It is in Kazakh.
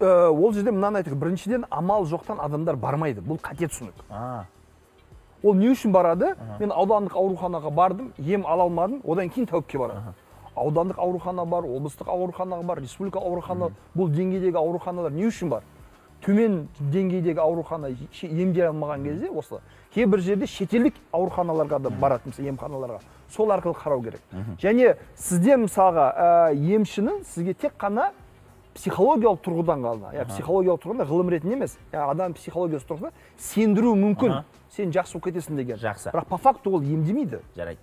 ә, ол жерде мынаны айтайық. Біріншіден амал жоқтан адамдар бармайды. Бұл қате түсінік. Ол не үшін барады? Мен аудандық ауруханаға бардым ем ала алмадым одан кейін тәуіпке барады аудандық аурухана бар облыстық аурухана бар республика аурухана бұл деңгейдегі ауруханалар не үшін бар? Төмен деңгейдегі аурухана емдей алмаған кезде осы. Кейбір жерде шетелдік ауруханаларға да барады мысалы емханаларға. Сол арқылы қарау керек. Және сізде мысалға ә, емшінің сізге тек қана психологиялық тұрғыдан ғана иә психологиялық тұрғыдан ғылым ретінде емес адам психологиясы тұрғыдан сендіру мүмкін. Сен жақсы болып кетесің деген. Жақсы. бірақ по факту ол емдемейді. Жарайды.